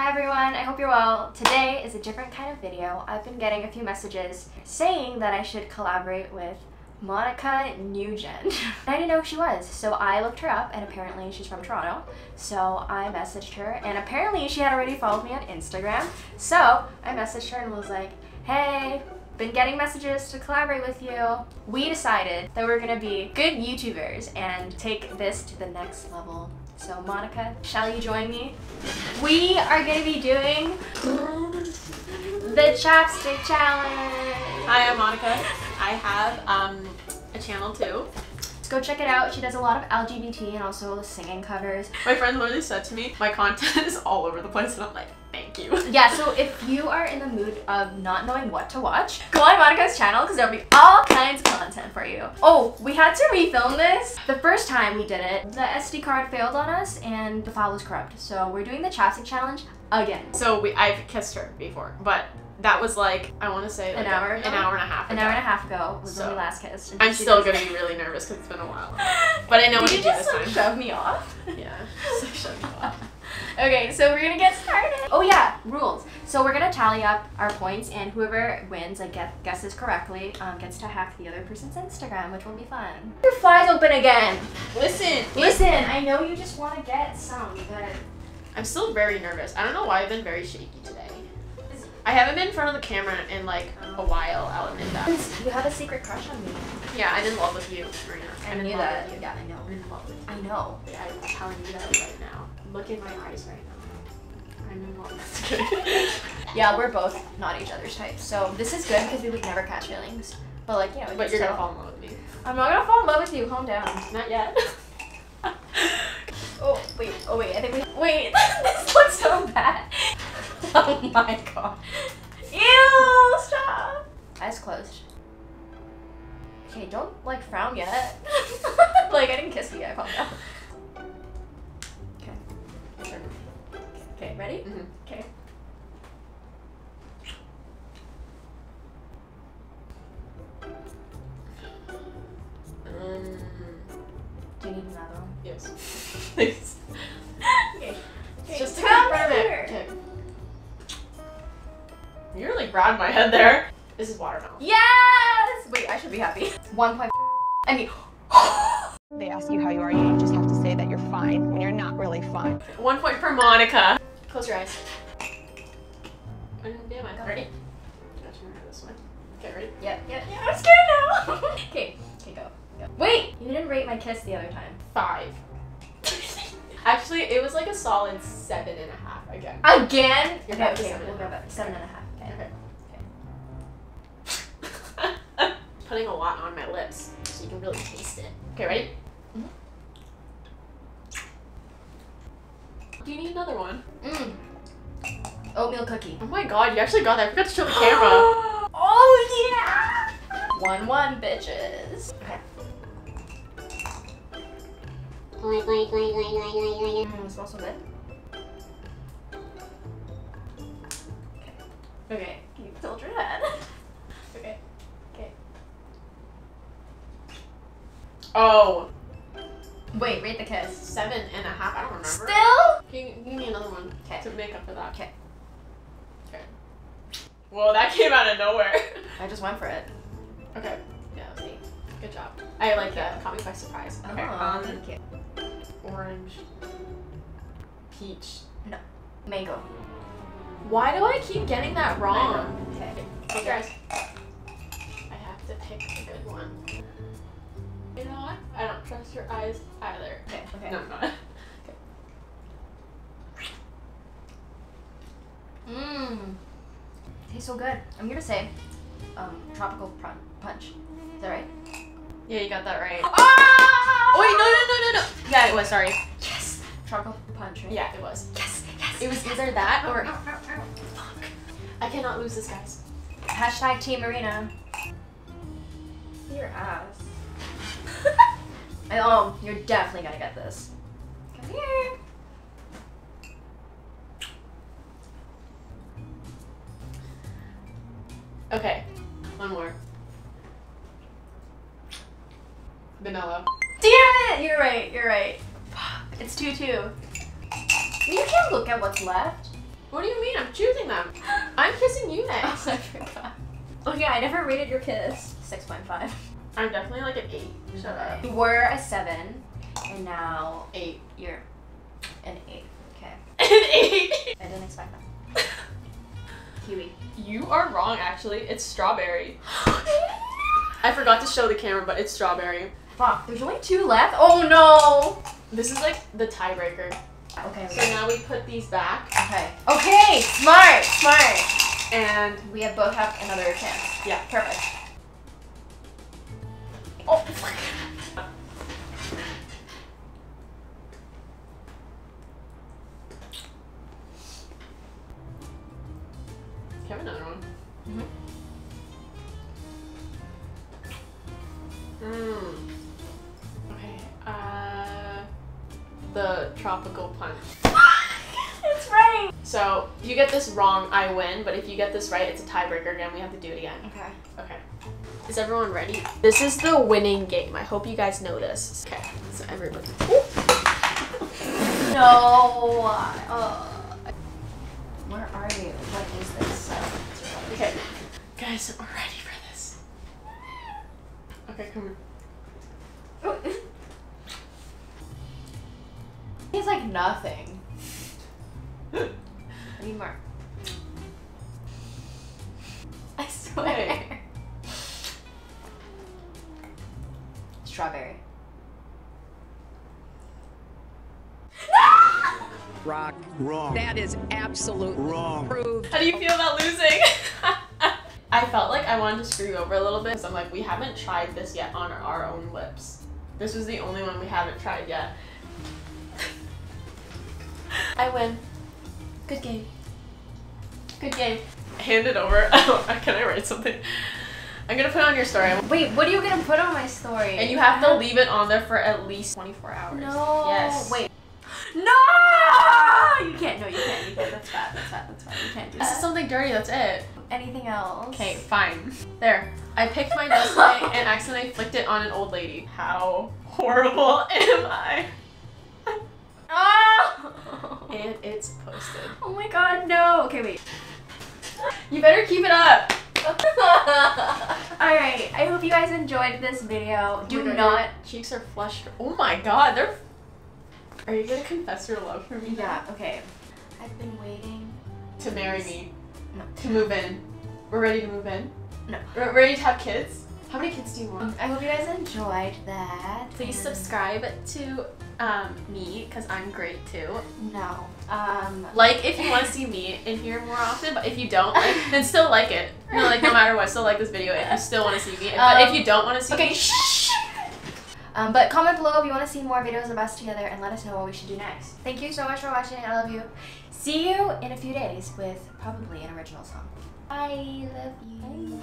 Hi everyone, I hope you're well. Today is a different kind of video. I've been getting a few messages saying that I should collaborate with Monica Nguyen. I didn't know who she was, so I looked her up and apparently she's from Toronto. So I messaged her and apparently she had already followed me on Instagram. So I messaged her and was like, hey, been getting messages to collaborate with you. We decided that we're gonna be good YouTubers and take this to the next level. So Monica, shall you join me? We are gonna be doing the chapstick challenge. Hi, I'm Monica. I have um, a channel too. Go check it out. She does a lot of LGBT and also singing covers. My friend literally said to me, my content is all over the place, and I'm like, you. Yeah, so if you are in the mood of not knowing what to watch, go on Monica's channel because there'll be all kinds of content for you. Oh, we had to refilm this. The first time we did it, the SD card failed on us and the file was corrupt. So we're doing the chapstick challenge again. So we, I've kissed her before, but that was like I want to say like An hour an hour and a half. An hour and a half ago was So, when we last kissed. I'm still gonna be really nervous because it's been a while. But I know what Did to you do just this like, time. shove me off? Yeah. So shut me off. Okay, so we're gonna get started. Oh yeah, rules. So we're gonna tally up our points, and whoever wins, like get, guesses correctly, um, gets to hack the other person's Instagram, which will be fun. Your fly's open again. Listen, Listen, I know you just want to get some, but I'm still very nervous. I don't know why I've been very shaky today. I haven't been in front of the camera in like a while. I'll admit that. you have a secret crush on me. Yeah, I'm in love with you. I I'm in knew love that. with you. Yeah, I know. I'm in love with you. I know. Yeah, I'm telling you that right now. Look in my eyes right now. I'm. Yeah, we're both not each other's types, so this is good because we would never catch feelings. But like, yeah, we but you're gonna fall in love with me. I'm not gonna fall in love with you. Calm down. Not yet. Oh wait, oh wait, I think we wait. this looks so bad. Oh my god. Ew, stop. Eyes closed. Okay, don't like frown yet. like I didn't kiss you yet. Calm down. Okay, ready? Mhm. Okay. Um, Do you need another one? yes. Thanks. Okay. It's just to Come confirm here. it. Okay. You really grabbed my head there. This is watermelon. Yes. Wait, I should be happy. One point. I mean. They ask you how you are, you just have to say that you're fine when you're not really fine. One point for Monica. Close your eyes. Damn it. Ready? Gotta this way. Okay, ready? Yep, yep, yeah. I'm scared now. okay, okay, go. go. Wait, you didn't rate my kiss the other time. Five. Actually, it was like a solid seven and a half again. Again? You're okay, okay, seven we'll go back. Seven and a half. Okay. Okay. Putting a lot on my lips so you can really taste it. Okay, ready? Mhm. Do you need another one? Mm. Oatmeal cookie. Oh my god, you actually got that. I forgot to show the camera. oh yeah! One one bitches. Okay. Mm, it smells so good. okay. You tilt your head? okay. Okay. Oh, Wait, rate the kiss. seven and a half. I don't remember. Still? Can you give me another one 'Kay. to make up for that? Okay. Okay. Whoa, that came out of nowhere. I just went for it. okay. Yeah, that was neat. Good job. I like that. Caught me by surprise. Okay. Oh, Um, thank you. orange. Peach. No. Mango. Why do I keep getting that wrong? Okay. Your eyes. I have to pick a good one. You know what? I don't trust your eyes either. Okay. Okay. No, I'm not. Mmm. Tastes so good. I'm gonna say, um, tropical prun- punch. Is that right? Yeah, you got that right. Ah! Oh, wait, no, no, no, no, no. Yeah, it was. Sorry. Yes. Tropical punch. Right? Yeah, it was. Yes. Yes. It was either that or. Fuck. I cannot lose this, guys. Hashtag Team Marina. Your ass. Oh, you're definitely gonna get this. Come here. Okay, one more. Vanilla. Damn it! You're right. You're right. Fuck. It's two two. You can't look at what's left. What do you mean? I'm choosing them. I'm kissing you next. Oh, I forgot. Okay, I never rated your kiss. 6.5. I'm definitely like an eight. Shut up. You were a 7, and now Eight. you're an 8. Okay. An eight. I didn't expect that. Kiwi. You are wrong, actually. It's strawberry. I forgot to show the camera, but it's strawberry. Fuck, there's only two left? Oh no! This is like the tiebreaker. Okay, So now we put these back, okay. Okay, smart, smart. and We have both have another chance. yeah. Perfect. Have another one? Mmm. Mmm. Okay. Uh, the tropical punch. it's right. So if you get this wrong, I win. But if you get this right, it's a tiebreaker again. We have to do it again. Okay. Okay. Is everyone ready? This is the winning game. I hope you guys know this. Okay. So everybody. No. Uh, where are you? What is this? Okay. Guys, we're ready for this. Okay, come here. It's like nothing. I need more. I swear. Strawberry. Rock. Wrong. That is absolutely Wrong. proved. How do you feel about losing? I felt like I wanted to screw you over a little bit because I'm like, we haven't tried this yet on our own lips. This was the only one we haven't tried yet. I win. Good game. Good game. Hand it over. Can I write something? I'm gonna put it on your story. Wait, what are you gonna put on my story? And you have to leave it on there for at least 24 hours. No. Yes. Wait. No! You can't. No, you can't. You can't. That's bad. That's bad. That's bad. You can't do This is something dirty, that's it. Anything else? Okay, fine. There. I picked my nose today and accidentally flicked it on an old lady. How horrible am I? Oh! And it's posted. Oh my god, no. Okay, wait. You better keep it up. Alright, I hope you guys enjoyed this video. Do Oh not. cheeks are flushed. Oh my god, they're. Are you gonna confess your love for me? Yeah, okay. I've been waiting. To marry me. No. To move in. We're ready to move in. No. We're ready to have kids. How many kids do you want? I hope you guys enjoyed that. Please and- subscribe to um, me because I'm great too. No. Um. Like if you want to see me in here more often, but if you don't, like, then still like it. No, like no matter what, still like this video if you still want to see me. But if Um, you don't want to see Okay. me, Shh. Um, but comment below if you want to see more videos of us together and let us know what we should do next. Thank you so much for watching. I love you. See you in a few days with probably an original song. I love you.